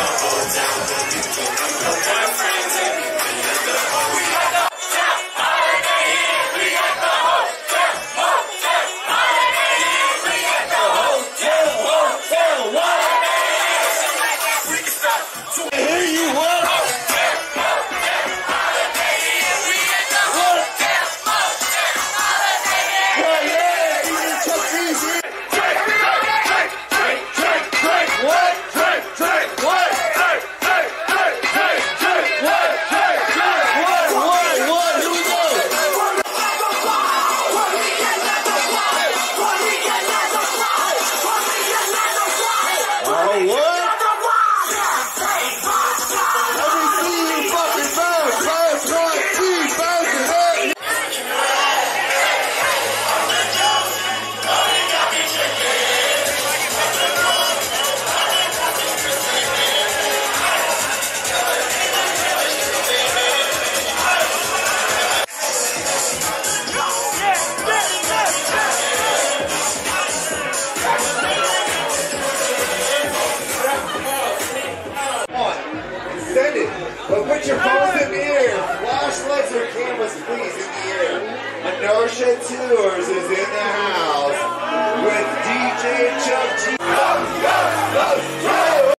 Send Inertia Tours is in the house